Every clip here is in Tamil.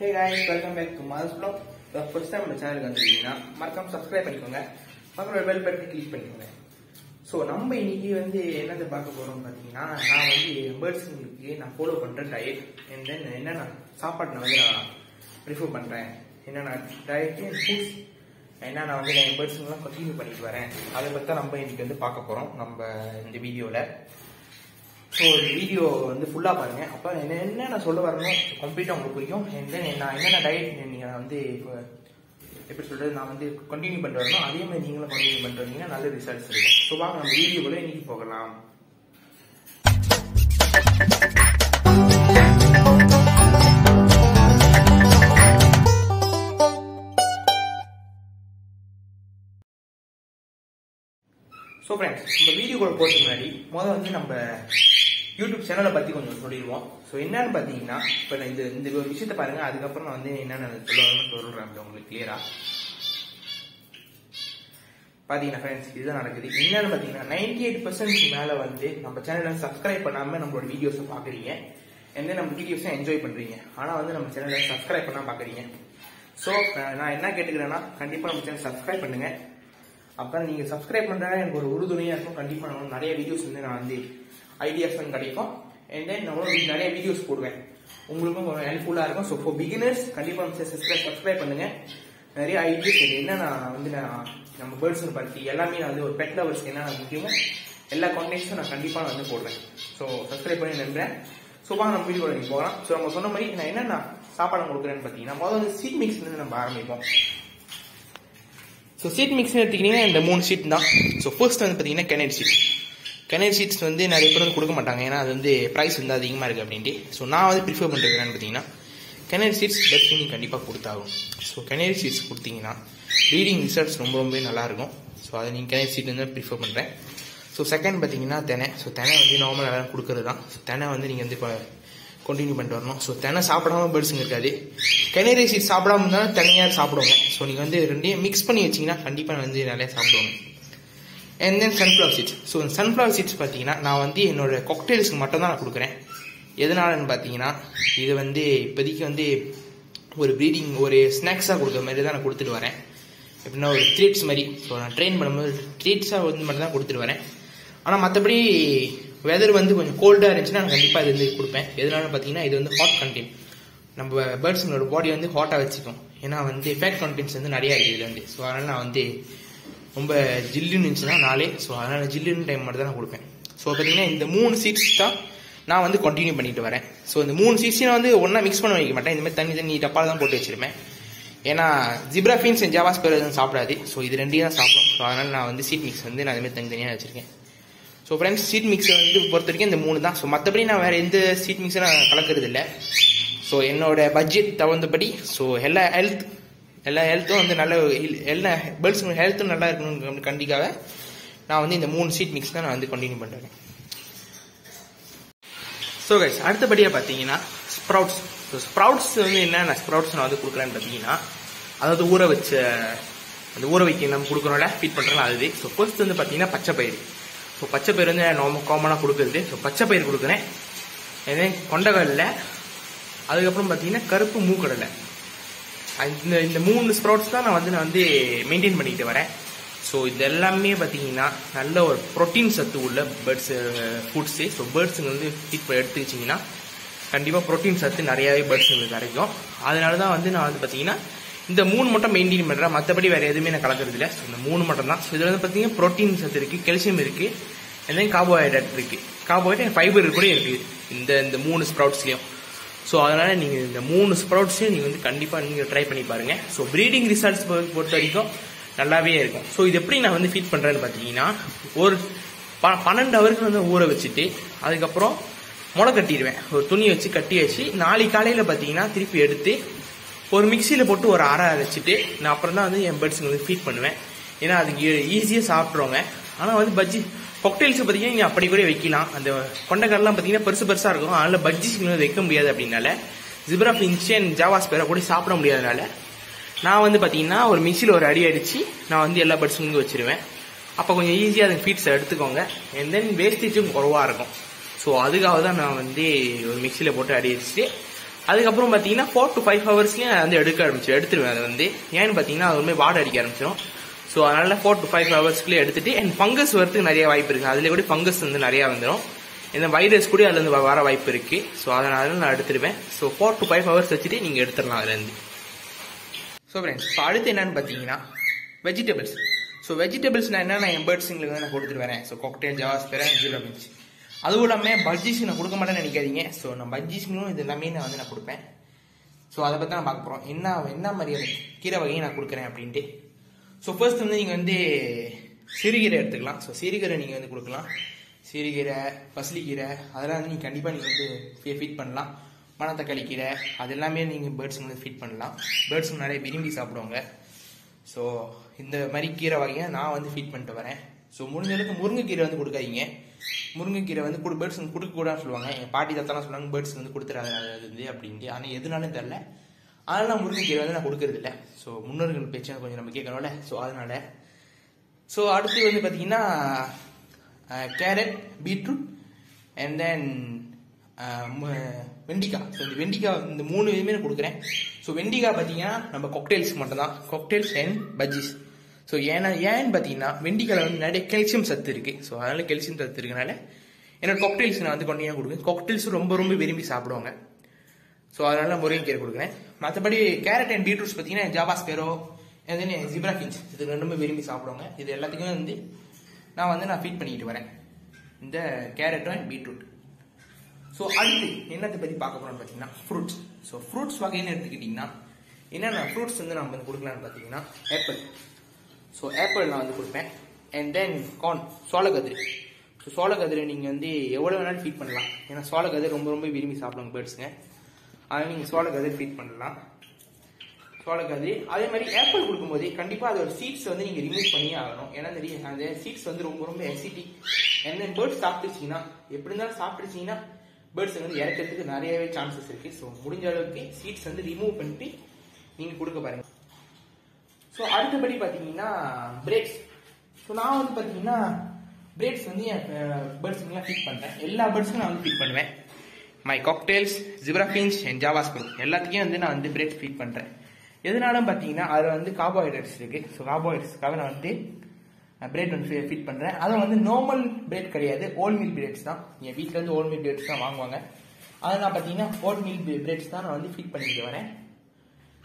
Hey guys welcome back to mass blog first time நம்ம சேனலுக்கு வந்துருக்கீங்கன்னா மறக்காம சப்ஸ்கிரைப் பண்ணிக்கோங்க. மறக்காம பெல் பட்டன் கிளிக் பண்ணிக்கோங்க. ஸோ நம்ம இன்னைக்கு வந்து என்னது பார்க்க போகிறோம் பார்த்தீங்கன்னா நான் வந்து பேர்ட்ஸுங்களுக்கு நான் ஃபாலோ பண்ணுற டயட் அண்ட் தென் என்னென்ன சாப்பாடு நான் வந்து நான் ப்ரிஃபர் பண்ணுறேன் என்னென்ன டயட் ஃபுட்ஸ் ஏன்னா நான் வந்து என் பேர்ட்ஸுங்கெல்லாம் கண்டினியூ பண்ணிட்டு வரேன் அதை பற்றி தான் நம்ம இன்னைக்கு வந்து பார்க்க போகிறோம் நம்ம இந்த வீடியோவில் ஸோ வீடியோ வந்து ஃபுல்லாக பாருங்க. அப்போ என்ன என்ன நான் சொல்ல வரணும் கம்ப்ளீட்டாக உங்களுக்கு புரியும். அண்ட் தென் நான் என்னென்ன டயட் நீங்கள் வந்து இப்போ எப்படி சொல்கிறது நான் வந்து கண்டினியூ பண்ணிட்டு வரணும் அதே மாதிரி நீங்களும் கண்டினியூ பண்ணிட்டு வந்தீங்கன்னா நல்ல ரிசல்ட்ஸ் இருக்கும். ஸோ வாங்க நம்ம வீடியோக்குள்ளே இன்னைக்கு போகலாம். ஸோ ஃப்ரெண்ட்ஸ் நம்ம வீடியோக்குள்ள போகிறதுக்கு முன்னாடி முதல்ல வந்து நம்ம யூடியூப் சேனலை பற்றி கொஞ்சம் சொல்லிடுவோம். ஸோ என்னன்னு பார்த்தீங்கன்னா இப்போ நான் இந்த இந்த ஒரு விஷயத்த பாருங்க. அதுக்கப்புறம் நான் வந்து என்னென்ன சொல்லணும்னு சொல்கிறேன் உங்களுக்கு கிளியரா பார்த்தீங்கன்னா ஃப்ரெண்ட்ஸ் இதுதான் நடக்குது. என்னன்னு பார்த்தீங்கன்னா நைன்டி எயிட் பர்சன்ட் மேலே வந்து நம்ம சேனலை சப்ஸ்கிரைப் பண்ணாமல் நம்மளோட வீடியோஸை பார்க்குறீங்க. எந்த நம்ம வீடியோஸை என்ஜாய் பண்ணுறீங்க ஆனால் வந்து நம்ம சேனலை சப்ஸ்கிரைப் பண்ணால் பார்க்குறீங்க. ஸோ நான் என்ன கேட்டுக்கிறேன்னா கண்டிப்பாக நம்ம சேனல் சப்ஸ்கிரைப் பண்ணுங்கள் அப்புறம் நீங்கள் சப்ஸ்கிரைப் பண்ணுறா எனக்கு ஒரு உறுதுணையாக இருக்கும். கண்டிப்பாக நான் நிறைய வீடியோஸ் வந்து நான் வந்து ஐடியாஸ் வந்து கிடைக்கும். அண்ட் தென் நான் நிறைய வீடியோஸ் போடுவேன். உங்களுக்கும் கொஞ்சம் ஹெல்ப்ஃபுல்லாக இருக்கும். ஸோ ஃபார் பிகினர்ஸ் கண்டிப்பாக நம்ம சப்ஸ்கிரைப் சப்ஸ்கிரைப் பண்ணுங்கள் நிறைய ஐடியாஸ் என்ன நான் வந்து நான் நம்ம பேர்ட்ஸை பற்றி எல்லாமே நான் வந்து ஒரு பெட் லவர்ஸ்க்கு என்னென்ன முக்கியமோ எல்லா கான்டெக்ட்ஸும் நான் கண்டிப்பாக நான் வந்து போடுவேன். ஸோ சப்ஸ்கிரைப் பண்ணி நம்புறேன். ஸோ வாங்க நம்ம வீடியோ நீங்கள் போகலாம். ஸோ நம்ம சொன்ன மாதிரி நான் என்னென்ன சாப்பாடு கொடுக்குறேன்னு பார்த்தீங்கன்னா முதல்ல வந்து சீட் மிக்ஸ்லேருந்து நம்ம ஆரம்பிப்போம். ஸோ சீட் மிக்ஸ்னு எடுத்துக்கிட்டிங்கன்னா இந்த மூணு சீட் தான். ஸோ ஃபர்ஸ்ட் வந்து பார்த்தீங்கன்னா கெனட் சீட் கெனட் சீட்ஸ் வந்து நிறைய பேர் வந்து கொடுக்க மாட்டாங்க. ஏன்னா அது வந்து ப்ரைஸ் வந்து அதிகமாக இருக்குது அப்படின்ட்டு. ஸோ நான் வந்து ப்ரிஃபர் பண்ணுறது என்னென்னு பார்த்தீங்கன்னா கெனரி சீட்ஸ் பெஸ்ட் நீங்கள் கண்டிப்பாக கொடுத்தாகும் ஸோ கெனரி சீட்ஸ் கொடுத்தீங்கன்னா ரீடிங் ரிசல்ட்ஸ் ரொம்ப ரொம்ப நல்லாயிருக்கும் ஸோ அதை நீங்கள் கெனரி சீட் வந்து ப்ரிஃபர் பண்ணுறேன் ஸோ செகண்ட் பார்த்தீங்கன்னா தெனை. ஸோ தெனை வந்து நார்மல் எல்லாரும் கொடுக்குறது தான். ஸோ தெனை வந்து நீங்கள் வந்து இப்போ கண்டினியூ பண்ணிட்டு வரணும். ஸோ தெனை சாப்பிடாம பேர்ட்ஸுங்க இருக்காது. கெனரி சீட் சாப்பிடாம இருந்தாலும் தனியாக சாப்பிடுவாங்க. ஸோ நீங்கள் வந்து ரெண்டையும் மிக்ஸ் பண்ணி வச்சிங்கன்னா கண்டிப்பாக வந்து நிறையா சாப்பிடுவாங்க and then sunflower seeds so sunflower seeds பார்த்தீங்கன்னா நான் வந்து என்னோடய கொக்டைல்ஸ்க்கு மட்டும் தான் நான் கொடுக்குறேன். எதனாலன்னு பார்த்தீங்கன்னா இது வந்து இப்போதைக்கு வந்து ஒரு ப்ரீடிங் ஒரு ஸ்நாக்ஸாக கொடுக்குற மாதிரி தான் நான் கொடுத்துட்டு வரேன். எப்படின்னா ஒரு ட்ரீட்ஸ் மாதிரி. ஸோ நான் ட்ரெயின் பண்ணும்போது ட்ரீட்ஸாக வந்து மட்டும் தான் கொடுத்துட்டு வரேன். ஆனால் மற்றபடி வெதர் வந்து கொஞ்சம் கோல்டாக இருந்துச்சுன்னா நான் கண்டிப்பாக இது வந்து கொடுப்பேன். எதனால பார்த்தீங்கன்னா இது வந்து ஹாட் கண்டென்ட் நம்ம பேர்ட்ஸுங்களோட பாடி வந்து ஹாட்டாக வச்சுக்கும். ஏன்னா வந்து ஃபேட் கண்டென்ட்ஸ் வந்து நிறையா இருக்குது இதில் வந்து ஸோ அதனால் நான் வந்து ரொம்ப ஜில்லுன்னு இருந்துச்சுன்னா நாளே. ஸோ அதனால் ஜில்லுன்னு டைம் மட்டும் தான் நான் கொடுப்பேன். ஸோ பார்த்தீங்கன்னா இந்த மூணு சீட்ஸ் தான் நான் வந்து கண்டினியூ பண்ணிட்டு வரேன். ஸோ இந்த மூணு சீட்ஸையும் வந்து ஒன்றா மிக்ஸ் பண்ண வைக்க மாட்டேன். இந்த மாதிரி தண்ணி தண்ணி டப்பால் தான் போட்டு வச்சிருப்பேன். ஏன்னா ஜிப்ரா ஃபீன்ஸ் அண்ட் ஜாவாஸ் பேர் எதுவும் சாப்பிடாது. ஸோ இது ரெண்டையும் தான் சாப்பிடும். ஸோ அதனால் நான் வந்து சீட் மிக்ஸ் வந்து நான் அதுமாதிரி தனித்தனியாக வச்சிருக்கேன். ஸோ ஃப்ரெண்ட்ஸ் சீட் மிக்ஸ் வந்து பொறுத்த வரைக்கும் இந்த மூணு தான். ஸோ மற்றபடி நான் வேறு எந்த சீட் மிக்ஸும் நான் கலக்கிறது இல்லை. ஸோ என்னோட பட்ஜெட் தகுந்தபடி ஸோ எல்லா ஹெல்த் எல்லா ஹெல்த்தும் வந்து நல்ல எல்லா பேர்ட்ஸ் ஹெல்த்தும் நல்லா இருக்கணும் கண்டிக்காக நான் வந்து இந்த மூணு சீட் மிக்ஸ் தான் நான் வந்து கண்டினியூ பண்ணுறேன் ஸோ கைஸ் அடுத்தபடியாக பார்த்தீங்கன்னா ஸ்ப்ரவுட்ஸ் ஸோ ஸ்ப்ரவுட்ஸ் வந்து என்னென்ன ஸ்ப்ரவுட்ஸ் நான் வந்து கொடுக்குறேன்னு பார்த்தீங்கன்னா அதாவது ஊற வச்ச அந்த ஊற வைக்க நம்ம கொடுக்குறோம்ல ஃபீட் பண்ணுறோம்ல அது ஸோ ஃபர்ஸ்ட் வந்து பார்த்தீங்கன்னா பச்சை பயிர் ஸோ பச்சை பயிர் வந்து நார்மல் காமனாக கொடுக்குறது. ஸோ பச்சை பயிர் கொடுக்குறேன் ஏன்னா கொண்டகடலை அதுக்கப்புறம் பார்த்தீங்கன்னா கருப்பு மூக்கடலை. இந்த இந்த மூணு ஸ்ப்ரவுட்ஸ் தான் நான் வந்து நான் வந்து மெயின்டைன் பண்ணிக்கிட்டு வரேன். ஸோ இது எல்லாமே பார்த்தீங்கன்னா நல்ல ஒரு ப்ரோட்டீன் சத்து உள்ள பேர்ட்ஸ் ஃபுட்ஸு ஸோ பேர்ட்ஸுங்க வந்து ஃபீட் எடுத்து கண்டிப்பாக ப்ரோட்டீன் சத்து நிறையாவே பேர்ட்ஸுங்களுக்கு கிடைக்கும். அதனால தான் வந்து நான் வந்து பார்த்தீங்கன்னா இந்த மூணு மட்டும் மெயின்டைன் பண்ணுறேன் மற்றபடி வேறு எதுவுமே நான் கலக்கிறது இல்லை ஸோ இந்த மூணு மட்டும் தான் ஸோ இதில் வந்து பார்த்தீங்கன்னா ப்ரோட்டீன் சத்து இருக்குது கெல்சியம் இருக்குது அண்ட் கார்போஹைட்ரேட் இருக்குது கார்போஹைட்ரேட் ஃபைபர் கூட இருக்குது இந்த இந்த மூணு ஸ்ப்ரவுட்ஸ்லேயும் ஸோ அதனால் நீங்கள் இந்த மூணு ஸ்ப்ரவுட்ஸையும் நீங்கள் வந்து கண்டிப்பாக நீங்கள் ட்ரை பண்ணி பாருங்கள் ஸோ ப்ரீடிங் ரிசல்ட்ஸ் பொறுத்த வரைக்கும் நல்லாவே இருக்கும். ஸோ இது எப்படி நான் வந்து ஃபீட் பண்ணுறேன்னு பார்த்தீங்கன்னா ஒரு ப பன்னெண்டு ஹவருக்கு வந்து ஊற வச்சுட்டு அதுக்கப்புறம் முளை கட்டிடுவேன். ஒரு துணி வச்சு கட்டி வச்சு நாளைக்கு காலையில் பார்த்தீங்கன்னா திருப்பி எடுத்து ஒரு மிக்சியில் போட்டு ஒரு அரை அரைச்சிட்டு நான் அப்புறம் தான் வந்து என் பேர்ட்ஸுங்க வந்து ஃபீட் பண்ணுவேன். ஏன்னா அதுக்கு ஈஸியாக சாப்பிட்ருவாங்க ஆனால் வந்து பஜ்ஜி கொக்டைல்ஸ் பார்த்தீங்கன்னா நீங்கள் அப்படி கூட வைக்கலாம். அந்த கொண்டைக்கடலாம் பார்த்தீங்கன்னா பெருசு பெருசாக இருக்கும். அதனால் பஜ்ஜிஸ் வைக்க முடியாது அப்படின்னால ஜிப்ரா ஃபின்ச் அண்ட் ஜாவாஸ் பேரை கூட சாப்பிட முடியாதனால நான் வந்து பார்த்தீங்கன்னா ஒரு மிக்சியில் ஒரு அடி அடித்து நான் வந்து எல்லா பட்ஸும் வச்சிருவேன். அப்போ கொஞ்சம் ஈஸியாக அந்த ஃபீட்ஸை எடுத்துக்கோங்க. அண்ட் தென் வேஸ்டேஜும் குறவாக இருக்கும். ஸோ அதுக்காக தான் நான் வந்து ஒரு மிக்சியில் போட்டு அடி அடிச்சுட்டு அதுக்கப்புறம் பார்த்தீங்கன்னா ஃபோர் டு ஃபைவ் ஹவர்ஸ்லேயே வந்து எடுக்க ஆரம்பிச்சு எடுத்துருவேன் அதை வந்து. ஏன்னு பார்த்தீங்கன்னா அது வந்து வாடை அடிக்க ஆரம்பிச்சிடும் ஸோ அதனால ஃபோர் டு ஃபைவ் ஹவர்ஸ்க்குள்ளே எடுத்துட்டு அண்ட் ஃபங்கஸ் வரதுக்கு நிறைய வாய்ப்பு இருக்குது அதில் கூட ஃபங்கஸ் வந்து நிறையா வந்துடும் இந்த வைரஸ் கூட அதுலேருந்து வ- வர வாய்ப்பு இருக்குது ஸோ அதனால நான் எடுத்துருவேன். So four to five hours வச்சுட்டு நீங்கள் எடுத்துடலாம் அதுலேருந்து. ஸோ ஃப்ரெண்ட்ஸ் இப்போ அடுத்து என்னன்னு பார்த்தீங்கன்னா வெஜிடபிள்ஸ் ஸோ வெஜிடபிள்ஸ் நான் என்ன என் பேர்ட்ஸுங்களுக்கு வந்து நான் கொடுத்துட்டு வரேன்? ஸோ காக்டெயில் ஜவாஸ் பெறேன் ஜீரோ பிஞ்ச் அதுவும் இல்லாமல் பஜ்ஜீஸ் நான் கொடுக்க மாட்டேன்னு நினைக்காதீங்க. ஸோ நான் பஜ்ஜீஸ்ங்களும் இது எல்லாமே நான் வந்து நான் கொடுப்பேன். ஸோ அதை பற்றி நான் பார்க்க போகிறோம் என்ன என்ன மாதிரியான கீரை வகையை நான் கொடுக்குறேன் அப்படின்ட்டு. ஸோ ஃபர்ஸ்ட் வந்து நீங்கள் வந்து சிறுகீரை எடுத்துக்கலாம். ஸோ சிறுகீரை நீங்கள் வந்து கொடுக்கலாம். சிறுகீரை பசலிக்கீரை அதெல்லாம் வந்து நீங்கள் கண்டிப்பாக நீங்கள் வந்து ஃபீட் பண்ணலாம். மணத்தக்காளி கீரை அது எல்லாமே நீங்கள் பேர்ட்ஸுங்க வந்து ஃபீட் பண்ணலாம். பேர்ட்ஸுங்க நிறைய விரும்பி சாப்பிடுவாங்க. ஸோ இந்த மாதிரி கீரை வகையை நான் வந்து ஃபீட் பண்ணிட்டு வரேன். ஸோ முடிஞ்ச அளவுக்கு முருங்கைக்கீரை வந்து கொடுக்காதீங்க. முருங்கைக்கீரை வந்து கொடு பேர்ட்ஸ் வந்து கொடுக்கக்கூடாதுன்னு சொல்லுவாங்க. எங்கள் பாட்டி தாத்தாலாம் சொல்லுவாங்க பேர்ட்ஸ் வந்து கொடுத்துறாங்க அது வந்து அப்படின்ட்டு. ஆனால் எதுனாலும் தெரில அதெல்லாம் முருங்கைக்கீரை வந்து நான் கொடுக்கறது இல்லை ஸோ முன்னோர்கள் பேச்சு கொஞ்சம் நம்ம கேட்கணும்ல. ஸோ அதனால. ஸோ அடுத்து வந்து பார்த்தீங்கன்னா கேரட் பீட்ரூட் அண்ட் தென் வெண்டிக்காய். ஸோ இந்த வெண்டிக்காய் இந்த மூணு இதுவுமே நான் கொடுக்குறேன். ஸோ வெண்டிக்காய் பார்த்தீங்கன்னா நம்ம கொக்டைல்ஸ்க்கு மட்டும்தான். கொக்டெயில்ஸ் அண்ட் பஜ்ஜிஸ் ஸோ ஏன்னா ஏன்னு பார்த்தீங்கன்னா வெண்டிக்காயில் வந்து நிறைய கெல்சியம் சத்து இருக்குது ஸோ அதனால் கெல்சியம் சத்து இருக்கனால என்னோட கொக்டெயில்ஸ் நான் வந்து கொண்டு கொடுக்குறேன். கொக்டைல்ஸ் ரொம்ப ரொம்ப விரும்பி சாப்பிடுவாங்க. ஸோ அதனால முருங்கைக்கீரை கொடுக்குறேன். மற்றபடி கேரட் அண்ட் பீட்ரூட்ஸ் பார்த்தீங்கன்னா ஜாவா பேரோ எதுன்னு ஜிப்ரா கிஞ்ச் இது ரெண்டுமே விரும்பி சாப்பிடுவாங்க. இது எல்லாத்துக்குமே வந்து நான் வந்து நான் ஃபீட் பண்ணிக்கிட்டு வரேன். இந்த கேரட்டும் அண்ட் பீட்ரூட். ஸோ அடுத்து என்னத்தை பற்றி பார்க்க போகிறோம்னு பார்த்தீங்கன்னா ஃப்ரூட்ஸ் ஸோ ஃப்ரூட்ஸ் வகைன்னு எடுத்துக்கிட்டிங்கன்னா என்னென்ன ஃப்ரூட்ஸ் வந்து நம்ம வந்து கொடுக்கலாம்னு பார்த்தீங்கன்னா ஆப்பிள் ஸோ ஆப்பிள் நான் வந்து கொடுப்பேன். அண்ட் தென் கார்ன் சோளக்கதிரி. ஸோ சோளக்கதிரை நீங்கள் வந்து எவ்வளோ வேணாலும் ஃபீட் பண்ணலாம். ஏன்னா சோளக்கதிரை ரொம்ப ரொம்ப விரும்பி சாப்பிடுவாங்க பேர்ட்ஸுங்க அதனால் நீங்கள் சோளக்கதிரை ஃபீட் பண்ணலாம். சோளக்கதிரி அதே மாதிரி ஆப்பிள் கொடுக்கும்போது கண்டிப்பாக அதோட சீட்ஸ் வந்து நீங்கள் ரிமூவ் பண்ணியே ஆகணும். ஏன்னா அந்த அந்த சீட்ஸ் வந்து ரொம்ப ரொம்ப எசிட்டிக் என்ன பேர்ட்ஸ் சாப்பிட்டுச்சிங்கன்னா எப்படி இருந்தாலும் சாப்பிட்டுச்சிங்கன்னா பேர்ட்ஸ் வந்து இறக்கிறதுக்கு நிறையவே சான்சஸ் இருக்கு. ஸோ முடிஞ்ச அளவுக்கு சீட்ஸ் வந்து ரிமூவ் பண்ணிட்டு நீங்கள் கொடுக்க பாருங்க. ஸோ அடுத்தபடி பார்த்தீங்கன்னா பிரேக்ஸ் ஸோ நான் வந்து பார்த்தீங்கன்னா பிரேக்ஸ் வந்து என் பேர்ட்ஸுங்கெல்லாம் ஃபீட் பண்ணுறேன் எல்லா பேர்ட்ஸுக்கும் நான் வந்து ஃபிட் பண்ணுவேன். My cockatiels zebra finches and JavaScript எல்லாத்துக்கும் வந்து நான் வந்து பிரேக் ஃபீட் பண்ணுறேன் எதனாலும் பார்த்தீங்கன்னா அதில் வந்து கார்போஹைட்ரேட்ஸ் இருக்குது ஸோ கார்போஹைட்ரேட்ஸ்க்காக நான் வந்து பிரெட் வந்து ஃபீட் பண்ணுறேன் அதுவும் வந்து நார்மல் பிரெட் கிடையாது. ஓல் மீல் பிரெட்ஸ் தான். என் வீட்டில் வந்து ஓல் மீல் பிரெட்ஸ் தான் வாங்குவாங்க. அதை நான் பார்த்தீங்கன்னா ஓல் மீல் பிரெட்ஸ் தான் நான் வந்து ஃபீட் பண்ணிட்டு வரேன்.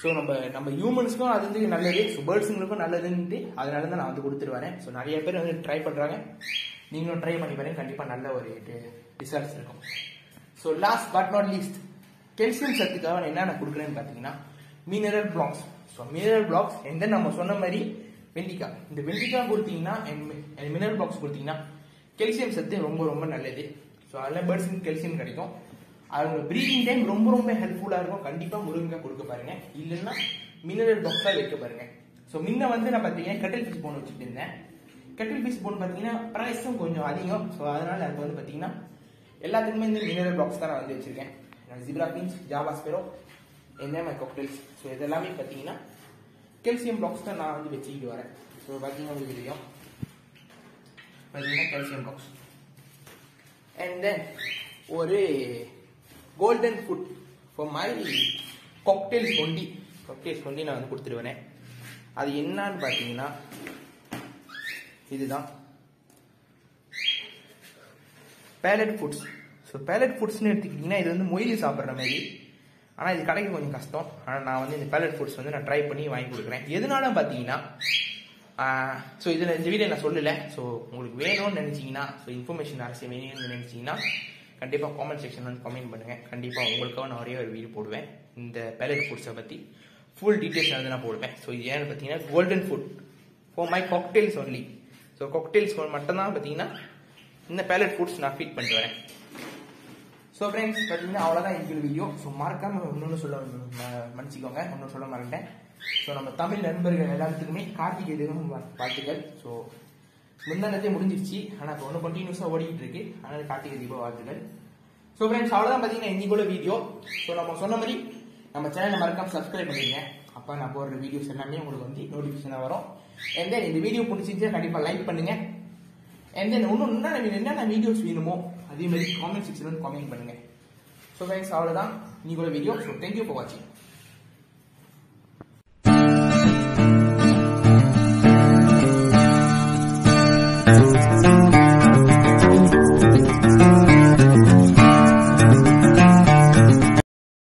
ஸோ நம்ம நம்ம ஹியூமன்ஸ்க்கும் அது வந்து நல்லது. ஸோ பேர்ட்ஸுங்களுக்கும் நல்லதுன்ட்டு அதனால தான் நான் வந்து கொடுத்துட்டு வரேன். ஸோ நிறைய பேர் வந்து ட்ரை பண்ணுறாங்க நீங்களும் ட்ரை பண்ணி பாருங்க. கண்டிப்பாக நல்ல ஒரு ரிசல்ட்ஸ் இருக்கும். So last but not least calcium சத்துக்காக நான் என்னென்ன கொடுக்குறேன்னு பார்த்தீங்கன்னா mineral blocks so mineral blocks எந்த நம்ம சொன்ன மாதிரி வெள்ளிக்காய் இந்த வெள்ளிக்காய் கொடுத்தீங்கன்னா மினரல் பிளாக்ஸ் கொடுத்தீங்கன்னா கெல்சியம் சத்து ரொம்ப ரொம்ப நல்லது. ஸோ அதில் பேர்ட்ஸுக்கு கெல்சியம் கிடைக்கும். அவங்க ப்ரீதிங் டைம் ரொம்ப ரொம்ப ஹெல்ப்ஃபுல்லாக இருக்கும். கண்டிப்பாக முருங்கைக்காய் கொடுக்க பாருங்க. இல்லைன்னா மினரல் பாக்ஸாக வைக்க பாருங்க. ஸோ முன்ன வந்து நான் பார்த்தீங்கன்னா கட்டில் ஃபிஷ் போன் வச்சுட்டு இருந்தேன். கட்டில் ஃபிஷ் போன் பார்த்தீங்கன்னா ப்ரைஸும் கொஞ்சம் அதிகம். ஸோ அதனால அது வந்து பார்த்தீங்கன்னா எல்லாத்துக்குமே இந்த மினரல் பாக்ஸ் தான் நான் வந்து வச்சிருக்கேன். ஜிப்ரா பீன்ஸ் ஜாவா ஸ்பெரோ என்ன மை காக்டெயில்ஸ் ஸோ இதெல்லாமே பார்த்தீங்கன்னா கெல்சியம் பாக்ஸ் தான் நான் வந்து வச்சுக்கிட்டு வரேன். ஸோ பார்த்தீங்கன்னா உங்களுக்கு தெரியும். பார்த்தீங்கன்னா கெல்சியம் பாக்ஸ் அண்ட் தென் ஒரு golden food for my cockatiels கொண்டி காக்டெயில்ஸ் கொண்டி நான் வந்து கொடுத்துருவேன். அது என்னன்னு பார்த்தீங்கன்னா இதுதான். பேலட் ஃபுட்ஸ் ஸோ பேலட் ஃபுட்ஸ்னு எடுத்துக்கிட்டிங்கன்னா இது வந்து மொயில் சாப்பிட்ற மாதிரி. ஆனால் இது கடைக்கு கொஞ்சம் கஷ்டம். ஆனால் நான் வந்து இந்த பேலட் ஃபுட்ஸ் வந்து நான் ட்ரை பண்ணி வாங்கி கொடுக்குறேன். எதனால பார்த்தீங்கன்னா ஸோ இதில் இந்த வீடியோ நான் சொல்லலை. ஸோ உங்களுக்கு வேணும்னு நினச்சிங்கன்னா ஸோ இன்ஃபர்மேஷன் அரசியல் வேணும்னு நினச்சிங்கன்னா கண்டிப்பாக காமெண்ட் செக்ஷன் வந்து கமெண்ட் பண்ணுங்கள் கண்டிப்பாக உங்களுக்காக நான் ஒரே ஒரு வீடியோ போடுவேன். இந்த பேலட் ஃபுட்ஸை பற்றி ஃபுல் டீட்டெயில்ஸ் வந்து நான் போடுவேன். ஸோ இது ஏன்னு பார்த்தீங்கன்னா golden food for my cockatiels only so cockatiels மட்டும்தான் பார்த்தீங்கன்னா இந்த பேலட் ஃபுட்ஸ் நான் ஃபீட் பண்ணிட்டு வரேன். ஸோ ஃப்ரெண்ட்ஸ் பார்த்தீங்கன்னா அவ்வளோதான் இந்த வீடியோ ஸோ மறக்காம இன்னொன்று சொல்ல மன்னிச்சிக்கோங்க மன்னிச்சுக்கோங்க. இன்னொன்று சொல்ல மறந்துட்டேன். ஸோ நம்ம தமிழ் நண்பர்கள் எல்லாத்துக்குமே கார்த்திகை தீபம் வாழ்த்துக்கள். ஸோ முந்தானத்தே முடிஞ்சிருச்சு. ஆனால் இப்போ ஒன்று கண்டினியூஸாக ஓடிக்கிட்டு இருக்கு. ஆனால் கார்த்திகை தீப வாழ்த்துக்கள். ஸோ ஃப்ரெண்ட்ஸ் அவ்வளோதான் பார்த்தீங்கன்னா இன்னைக்குள்ள வீடியோ ஸோ நம்ம சொன்ன மாதிரி நம்ம சேனலை மறக்காம சப்ஸ்கிரைப் பண்ணிடுங்க. அப்போ நான் போடுற வீடியோஸ் எல்லாமே உங்களுக்கு வந்து நோட்டிஃபிகேஷனாக வரும். எந்த இந்த வீடியோ பிடிச்சிருந்துச்சா கண்டிப்பாக லைக் பண்ணுங்கள் எந்த இன்னும் என்னென்ன என்னென்ன வீடியோஸ் வேணுமோ அதே மாதிரி காமெண்ட் செக்ஷன் வந்து காமெண்ட் பண்ணுங்க ஸோ ஃப்ரெண்ட்ஸ் அவ்வளோதான் இன்னைக்கு வீடியோ ஸோ தேங்க்யூ ஃபார் வாட்சிங்